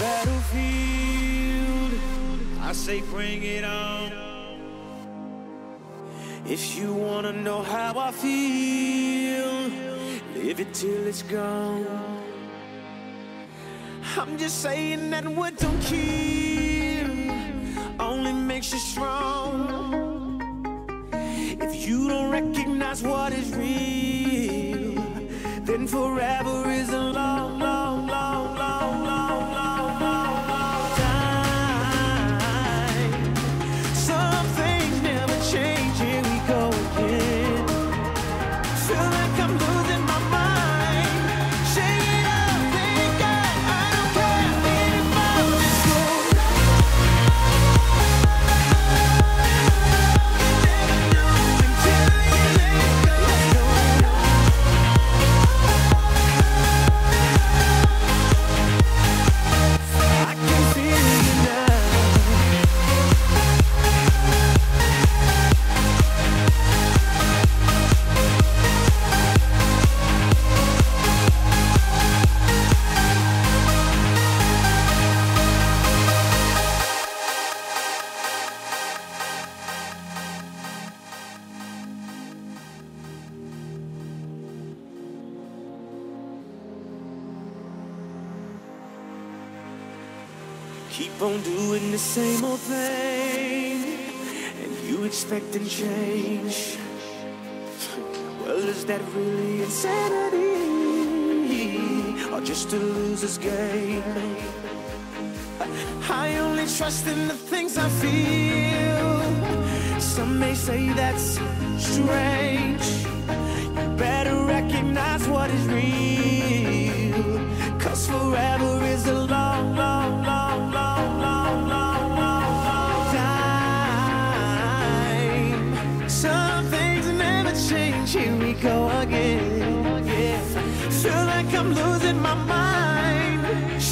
battlefield. I say bring it on. If you wanna know how I feel, live it till it's gone. I'm just saying that what don't kill only makes you strong. If you don't recognize what is real, then forever is a long, long, Keep on doing the same old thing, and you expecting change. Well, is that really insanity, or just a loser's game? I only trust in the things I feel. Some may say that's strange. You better recognize what is real. like I'm losing my mind.